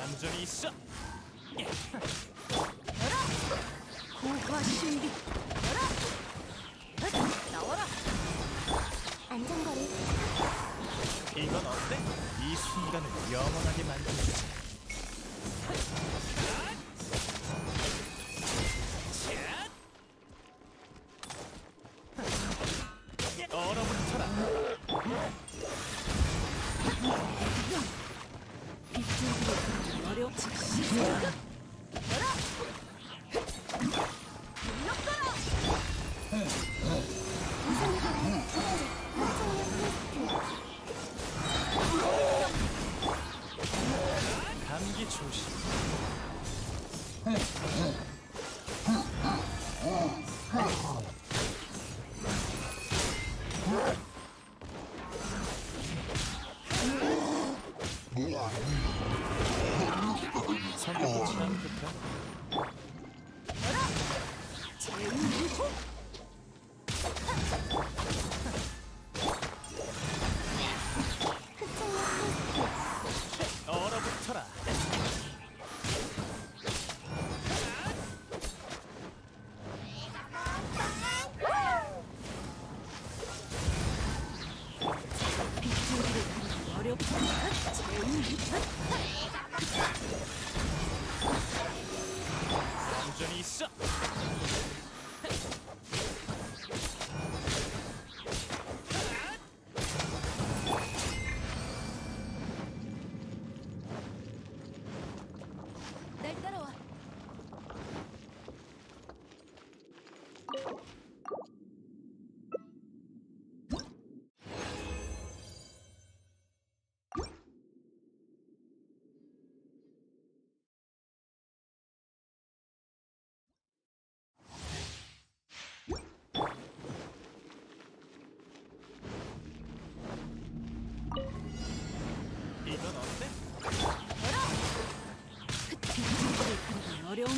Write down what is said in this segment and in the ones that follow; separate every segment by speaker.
Speaker 1: 얌전히 있어.
Speaker 2: 고화 신비. 열어. 헛, 나와라.
Speaker 3: 안전거리.
Speaker 1: 이건 어때? 이 순간을 영원하게 만들어 감기 조심. 성격 얌전히 있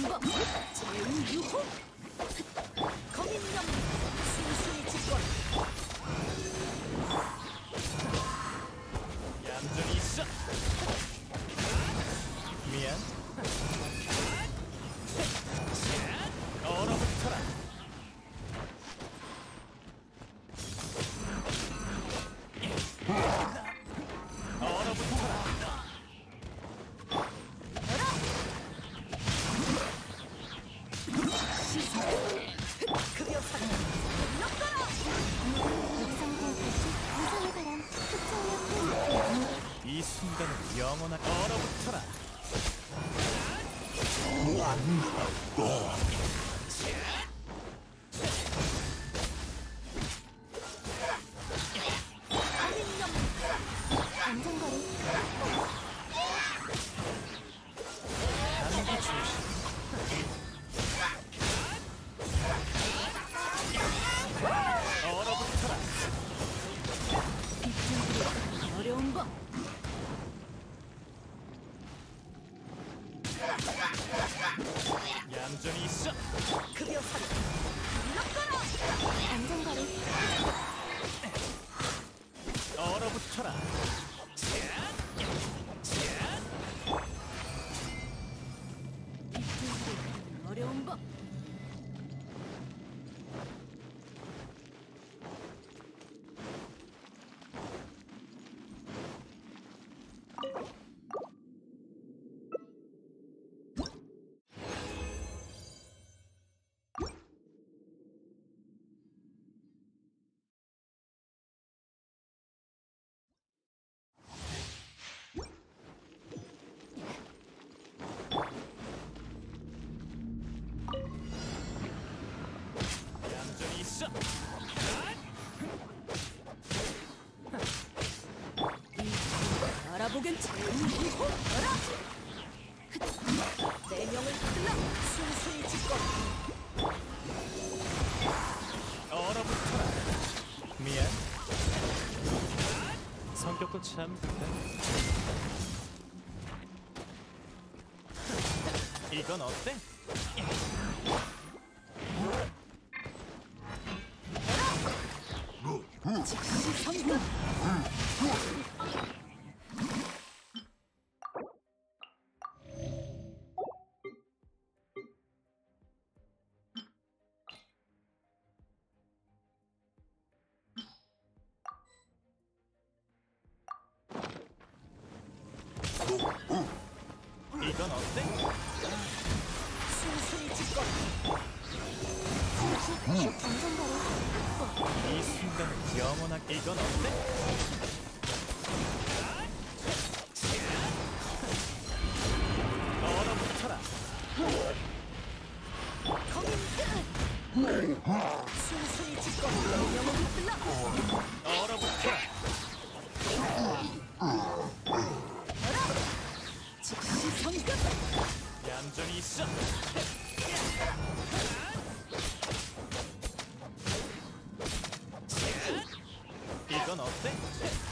Speaker 2: 그리기 어려운 법 제우 유호? 거민령 순순히 집권
Speaker 1: 이 순간을 영원하게 얼어붙어라.
Speaker 2: 내 명을 받들라 순순히 집권
Speaker 1: 얼어붙어라. 미안. 성격도 참. 이건 어때?
Speaker 2: 즉시 성공
Speaker 1: 이건 어때?
Speaker 3: 음.
Speaker 1: 이 순간 영원하게 이건 어때?
Speaker 2: Não, não. Tem, tem.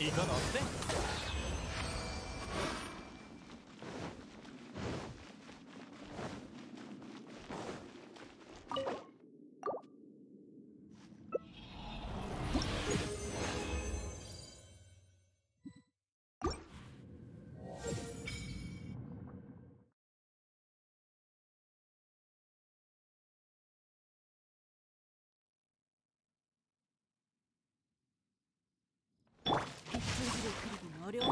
Speaker 1: 이건 어때?
Speaker 2: 無料